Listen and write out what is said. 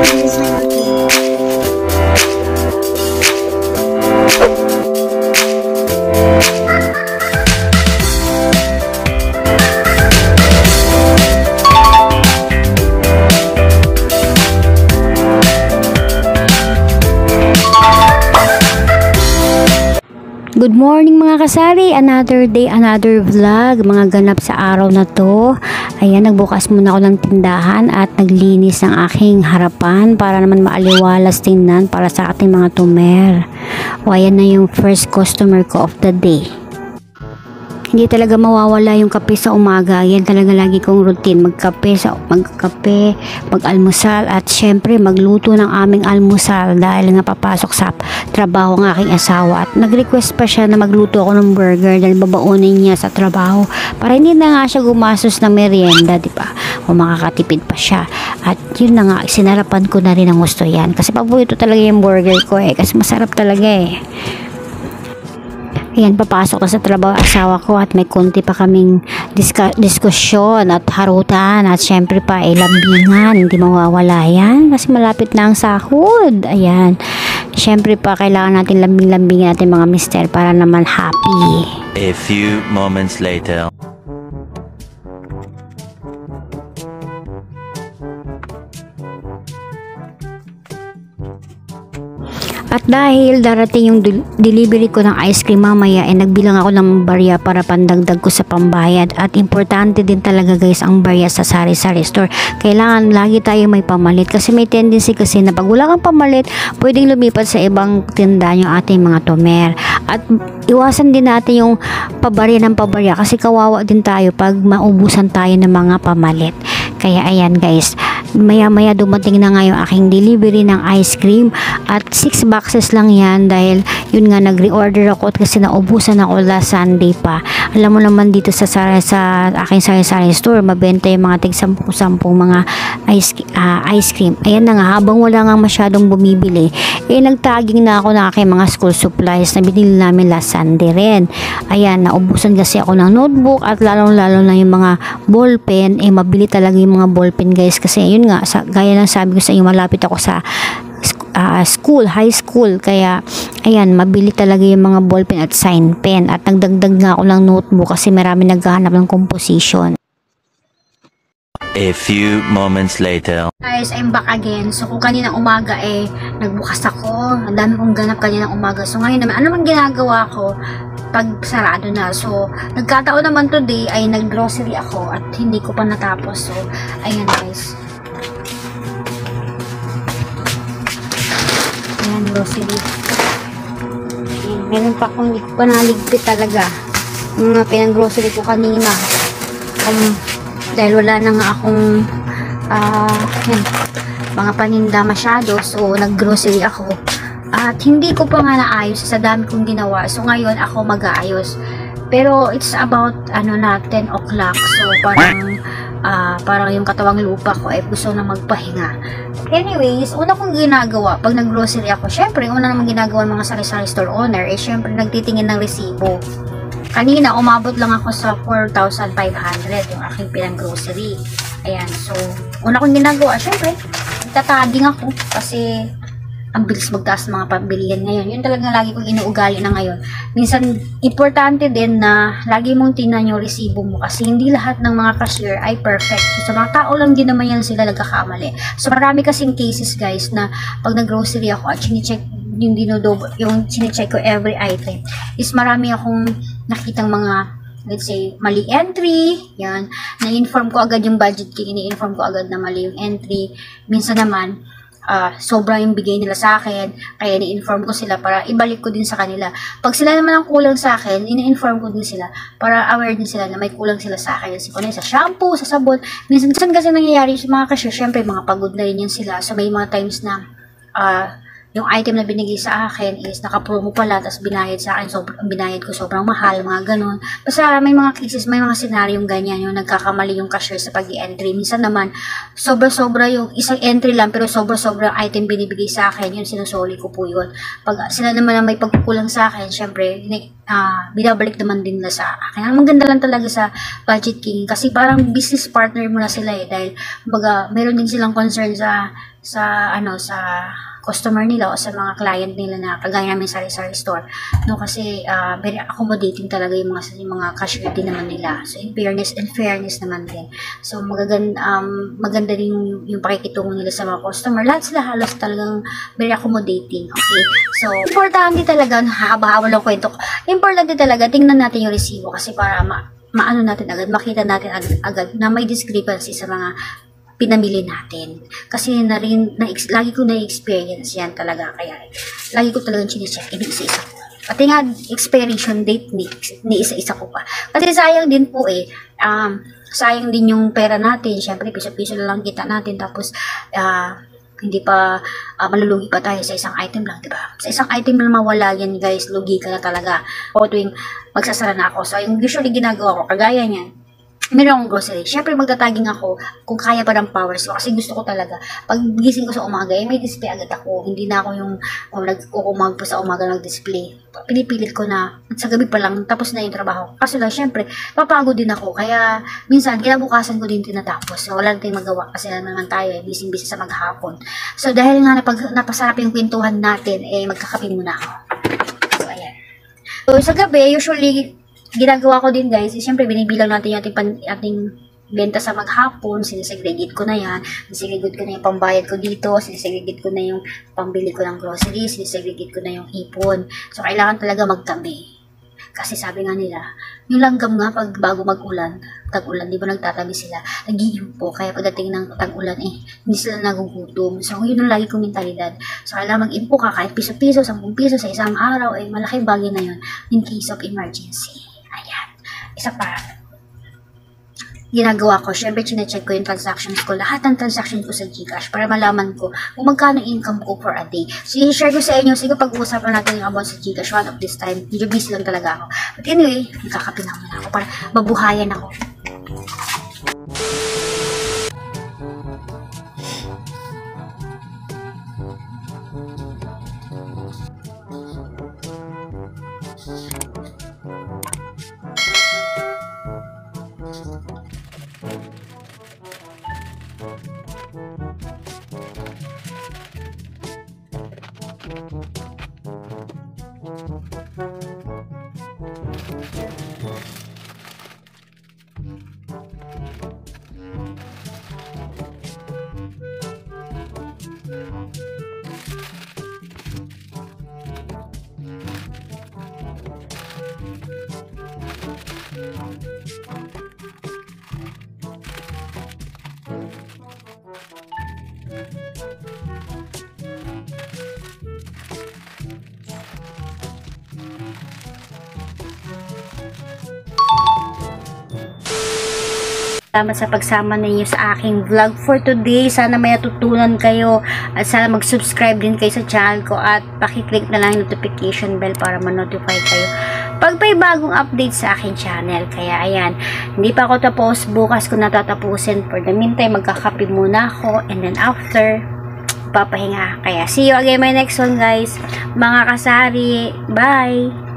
Good morning mga kasari, another day, another vlog, mga ganap sa araw na to. Ayan, nagbukas muna ako ng tindahan at naglinis ng aking harapan para naman maaliwalas tingnan para sa ating mga tumer. O ayan na yung first customer ko of the day. Hindi talaga mawawala yung kape sa umaga. Yan talaga lagi kong routine. Magkape, sa, magkape, mag-almusal at syempre magluto ng aming almusal dahil nga papasok sa trabaho ng aking asawa. At nag-request pa siya na magluto ako ng burger dahil babaunin niya sa trabaho para hindi na nga siya gumasos ng merienda, di ba? O makakatipid pa siya. At yun na nga, sinarapan ko na rin ang gusto yan. Kasi paborito talaga yung burger ko eh. Kasi masarap talaga eh. Ayan, papasok na sa trabaho asawa ko at may konti pa kaming diskusyon at harutan at syempre pa eh, lambingan. Hindi mawawala yan kasi malapit na ang sahod. Ayan. Syempre pa, kailangan natin lambing-lambingin natin mga mister para naman happy. A few moments later. At dahil darating yung del- delivery ko ng ice cream mamaya, eh nagbilang ako ng barya para pandagdag ko sa pambayad. At importante din talaga guys ang barya sa sari-sari store. Kailangan lagi tayo may pamalit kasi may tendency kasi na pag wala kang pamalit, pwedeng lumipat sa ibang tinda yung ating mga tomer. At iwasan din natin yung pabarya ng pabarya kasi kawawa din tayo pag maubusan tayo ng mga pamalit. Kaya ayan guys, maya-maya dumating na nga yung aking delivery ng ice cream. At 6 boxes lang yan dahil yun nga nag-reorder ako kasi naubusan ako last Sunday pa. Alam mo naman dito sa sa, sa aking sari-sari store, mabenta yung mga tig 10 mga ice, ah, ice cream. Ayan na nga, habang wala nga masyadong bumibili, eh nagtaging na ako ng aking mga school supplies na binili namin last Sunday rin. Ayan, naubusan kasi ako ng notebook at lalong-lalo na yung mga ballpen, eh mabili talaga yung mga ballpen guys kasi yun nga, sa, gaya ng sabi ko sa inyo, malapit ako sa ah, school, high school. Kaya, ayan, mabili talaga yung mga ballpen at sign pen. At nagdagdag nga ako ng notebook kasi marami naghahanap ng composition. A few moments later. Guys, I'm back again. So, kung kaninang umaga eh, nagbukas ako. Ang dami kong ganap kaninang umaga. So, ngayon naman, ano man ginagawa ko pag sarado na. So, nagkataon naman today ay nag-grocery ako at hindi ko pa natapos. So, ayan guys. Grocery. Ayan, meron pa akong hindi talaga. Mga pinag-grocery ko kanina. Um, dahil wala na nga akong ah, yan, mga paninda masyado. So, nag-grocery ako. At hindi ko pa nga naayos sa dami kong ginawa. So, ngayon ako mag-aayos. Pero, it's about, ano na, 10 o'clock. So, parang, ah, parang yung katawang lupa ko ay gusto na magpahinga. Anyways, una kong ginagawa pag nag-grocery ako, syempre, una namang ginagawa ng mga sari-sari store owner, eh, syempre, nagtitingin ng resibo. Kanina, umabot lang ako sa 4,500 yung aking pinang-grocery. Ayan, so, una kong ginagawa, syempre, tataging ako kasi ang bilis magtaas ng mga pambilihan ngayon. Yun talaga lagi kong inuugali na ngayon. Minsan, importante din na lagi mong tingnan yung resibo mo kasi hindi lahat ng mga cashier ay perfect. So, sa mga tao lang din naman yan sila nagkakamali. So, marami kasing cases guys na pag nag-grocery ako at chine-check yung dinodobo, yung chine-check ko every item is marami akong nakitang mga let's say, mali entry, yan, na-inform ko agad yung budget ko, ini-inform ko agad na mali yung entry. Minsan naman, ah, sobra yung bigay nila sa akin, kaya ni-inform ko sila para ibalik ko din sa kanila. Pag sila naman ang kulang sa akin, ini-inform ko din sila para aware din sila na may kulang sila sa akin. Kasi kung ano sa shampoo, sa sabon, minsan, kasi nangyayari sa mga cashier, syempre mga pagod na rin yun sila. So may mga times na ah, yung item na binigay sa akin is naka-promo pala, tapos binayad sa akin, sobrang, binayad ko sobrang mahal, mga ganun. Basta may mga cases, may mga senaryong ganyan, yung nagkakamali yung cashier sa pag entry Minsan naman, sobra-sobra yung isang entry lang, pero sobra-sobra item binibigay sa akin, yun sinusoli ko po yun. Pag sila naman ang may pagkukulang sa akin, syempre, uh, binabalik naman din nila sa akin. Ang maganda lang talaga sa budget king, kasi parang business partner mo na sila eh, dahil, baga, meron din silang concern sa, sa, ano, sa, customer nila o sa mga client nila na kagaya namin sa sari store. No, kasi uh, very accommodating talaga yung mga, yung mga cashier din naman nila. So, in fairness and fairness naman din. So, magaganda, um, maganda din yung, yung pakikitungo nila sa mga customer. Lahat sila halos talagang very accommodating. Okay? So, importante talaga, haba-haba lang kwento. Importante talaga, tingnan natin yung resibo kasi para ma maano natin agad, makita natin agad, agad na may discrepancy sa mga pinamili natin. Kasi na rin, na, lagi ko na-experience yan talaga. Kaya, lagi ko talagang chinecheck. Ini-isa-isa ko. Pati nga, expiration date ni, ni isa-isa ko pa. Kasi sayang din po eh. Um, sayang din yung pera natin. Siyempre, piso-piso na lang kita natin. Tapos, uh, hindi pa uh, malulugi pa tayo sa isang item lang, di ba? Sa isang item lang mawala yan, guys, lugi ka na talaga. O tuwing magsasara na ako. So, yung usually ginagawa ko, kagaya niyan, meron akong grocery. Siyempre, magtataging ako kung kaya pa ng powers ko. Kasi gusto ko talaga, pag gising ko sa umaga, eh, may display agad ako. Hindi na ako yung um, nagkukumag po sa umaga nag-display. Pinipilit ko na sa gabi pa lang, tapos na yung trabaho. Kasi lang, siyempre, papagod din ako. Kaya, minsan, kinabukasan ko din tinatapos. So, wala tayong magawa kasi naman tayo, eh, busy-busy sa maghapon. So, dahil nga napag, napasarap yung kwentuhan natin, eh, magkakape muna ako. So, ayan. So, sa gabi, usually, ginagawa ko din guys, is syempre binibilang natin yung ating, pan, ating benta sa maghapon, sinisegregate ko na yan, sinisegregate ko na yung pambayad ko dito, sinisegregate ko na yung pambili ko ng groceries, sinisegregate ko na yung ipon. So, kailangan talaga magtabi. Kasi sabi nga nila, yung langgam nga pag bago mag-ulan, tag-ulan, di ba nagtatabi sila, nag-iimpo. Kaya pagdating ng tag-ulan, eh, hindi sila nagugutom. So, yun ang lagi kong mentalidad. So, kailangan mag-impo ka kahit piso-piso, 10 piso sa isang araw, eh, malaking bagay na yun in case of emergency. Isa pa, ginagawa ko, syempre chinecheck ko yung transactions ko, lahat ng transactions ko sa Gcash para malaman ko kung magkano income ko for a day. So, i-share ko sa inyo, sige pag-uusapan natin yung about sa Gcash one of this time. Medyo busy lang talaga ako. But anyway, nagkakapinang muna ako para mabuhayan ako. Salamat sa pagsama ninyo sa aking vlog for today. Sana may natutunan kayo at sana mag-subscribe din kayo sa channel ko at pakiclick na lang yung notification bell para ma-notify kayo pag may bagong update sa aking channel. Kaya ayan, hindi pa ako tapos. Bukas ko natatapusin. For the meantime, magkakape muna ako and then after, papahinga. Kaya see you again my next one guys. Mga kasari, bye!